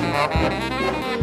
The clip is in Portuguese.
Música